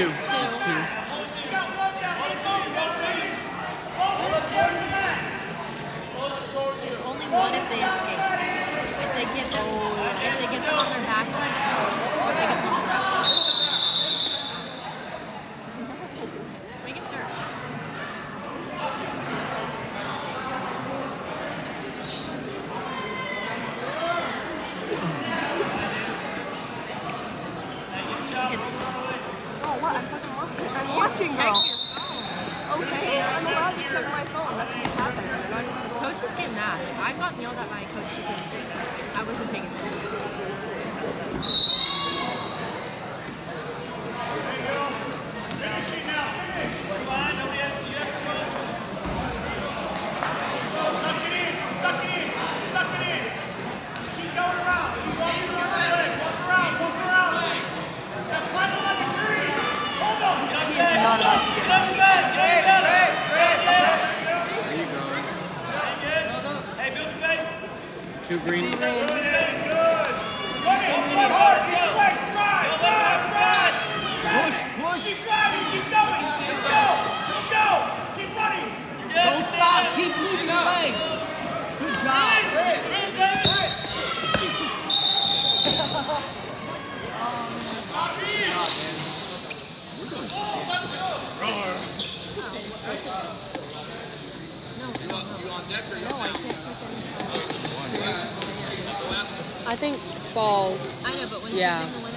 two. It's two. It's two. It's only one if they escape. If they get them, if they get them on their back, that's two. Or if they get them on their back. Just making sure. Oh, what? I'm fucking watching. I'm watching, girl. Okay, I'm allowed to check my phone. That's what's happening. Coaches get mad. Like I got yelled at by coach because I wasn't paying attention. He is not about to get mad. There you go. Two green. Push, push. Don't stop. Keep moving your legs. Good job. I think falls. I know, but when Yeah. she's in the